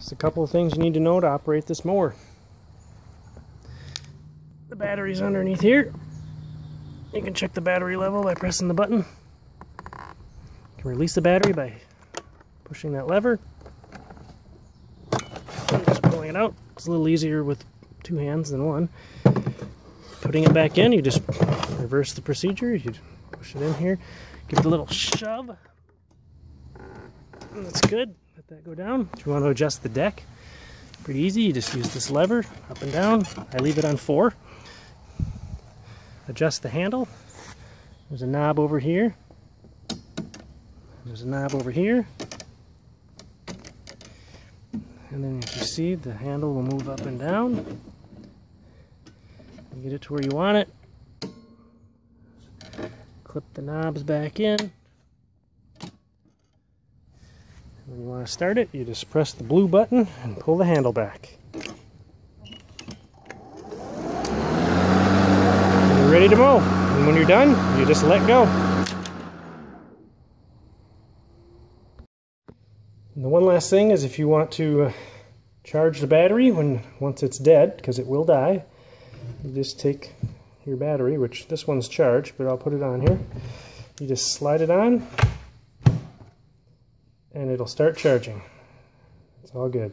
Just a couple of things you need to know to operate this mower. The battery's underneath here. You can check the battery level by pressing the button. You can release the battery by pushing that lever. And just pulling it out. It's a little easier with two hands than one. Putting it back in, you just reverse the procedure. You push it in here, give it a little shove. That's good. Let that go down. If you want to adjust the deck, pretty easy. You just use this lever up and down. I leave it on four. Adjust the handle. There's a knob over here. There's a knob over here. And then if you see, the handle will move up and down. Get it to where you want it. Clip the knobs back in. When you want to start it, you just press the blue button and pull the handle back. You're ready to mow. And when you're done, you just let go. And the one last thing is if you want to uh, charge the battery when once it's dead, because it will die, you just take your battery, which this one's charged, but I'll put it on here. You just slide it on, and it'll start charging. It's all good.